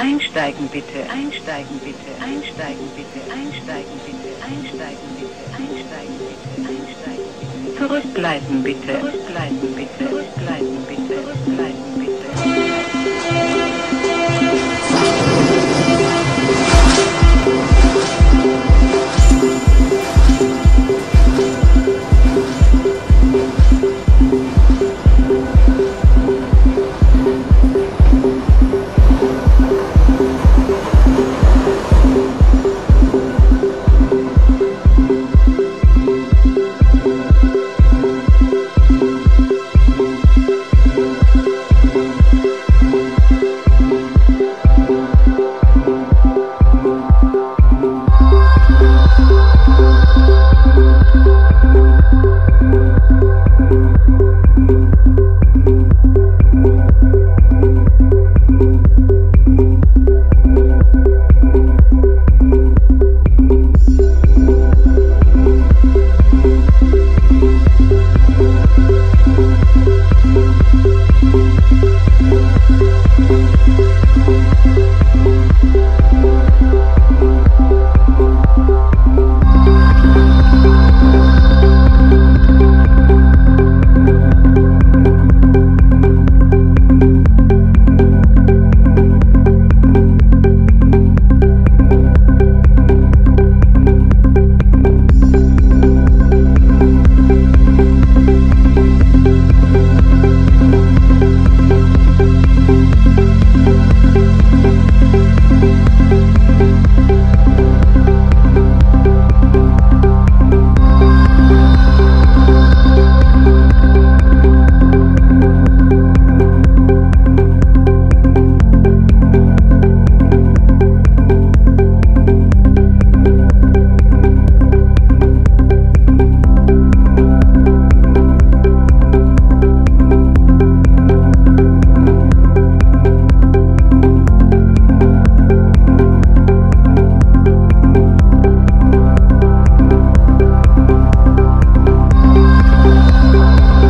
Einsteigen bitte. Einsteigen bitte. Einsteigen bitte. Einsteigen bitte. Einsteigen bitte. Einsteigen bitte. Einsteigen bitte. Zurückbleiben bitte. Zurückbleiben bitte. Zurückbleiben bitte. Música